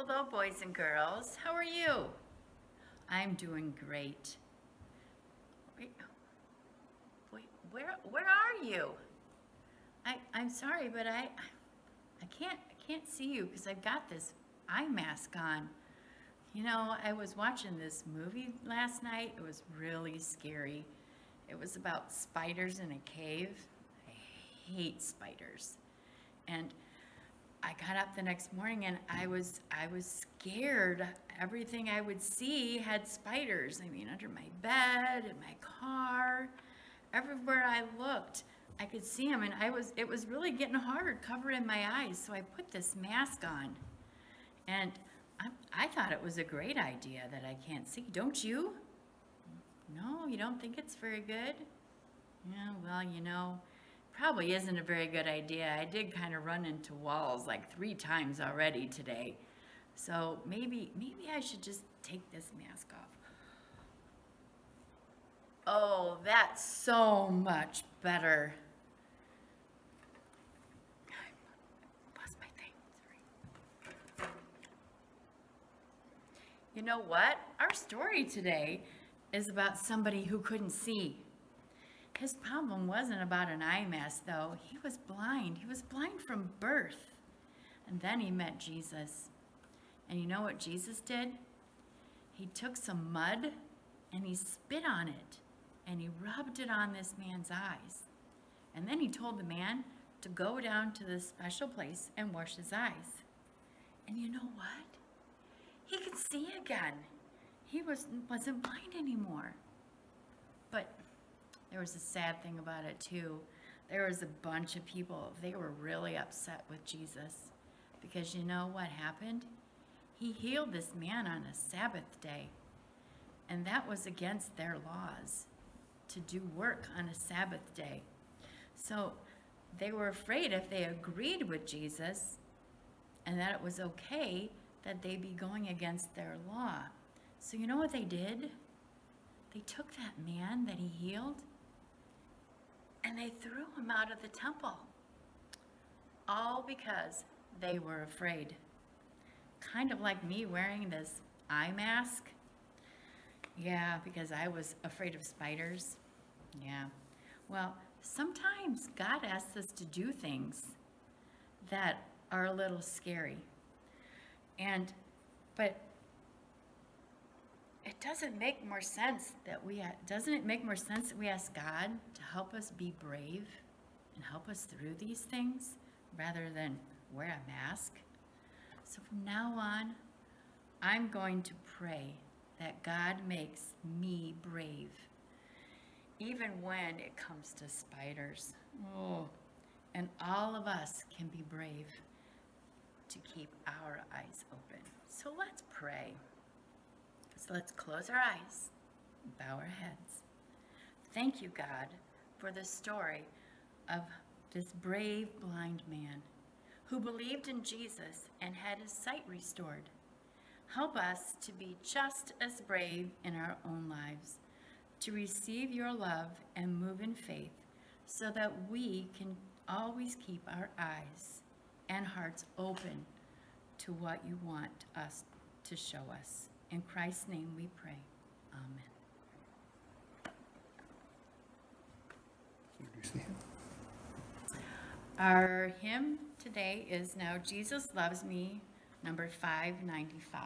Hello, boys and girls. How are you? I'm doing great. Wait, where where are you? I I'm sorry, but I I can't I can't see you because I've got this eye mask on. You know, I was watching this movie last night. It was really scary. It was about spiders in a cave. I hate spiders. And I got up the next morning and I was I was scared. Everything I would see had spiders. I mean, under my bed, in my car, everywhere I looked, I could see them and I was it was really getting hard covering my eyes. So I put this mask on. And I, I thought it was a great idea that I can't see. Don't you? No, you don't think it's very good? Yeah, well, you know, probably isn't a very good idea. I did kind of run into walls like three times already today. So maybe, maybe I should just take this mask off. Oh, that's so much better. You know what? Our story today is about somebody who couldn't see. His problem wasn't about an eye mask, though. He was blind. He was blind from birth. And then he met Jesus. And you know what Jesus did? He took some mud and he spit on it and he rubbed it on this man's eyes. And then he told the man to go down to this special place and wash his eyes. And you know what? He could see again. He was, wasn't blind anymore. There was a sad thing about it too. There was a bunch of people, they were really upset with Jesus because you know what happened? He healed this man on a Sabbath day. And that was against their laws to do work on a Sabbath day. So they were afraid if they agreed with Jesus and that it was okay that they be going against their law. So you know what they did? They took that man that he healed and they threw him out of the temple. All because they were afraid. Kind of like me wearing this eye mask. Yeah, because I was afraid of spiders. Yeah. Well, sometimes God asks us to do things that are a little scary. And, but doesn't make more sense that we, doesn't it make more sense that we ask God to help us be brave and help us through these things rather than wear a mask? So from now on, I'm going to pray that God makes me brave, even when it comes to spiders. Oh, and all of us can be brave to keep our eyes open. So let's pray. Let's close our eyes bow our heads. Thank you, God, for the story of this brave blind man who believed in Jesus and had his sight restored. Help us to be just as brave in our own lives, to receive your love and move in faith so that we can always keep our eyes and hearts open to what you want us to show us. In Christ's name we pray. Amen. Our hymn today is Now Jesus Loves Me, number 595.